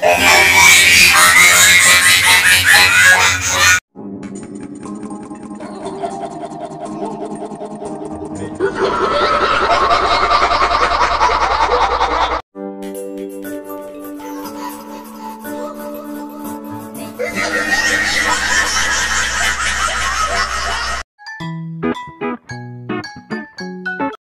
Yeah! 何?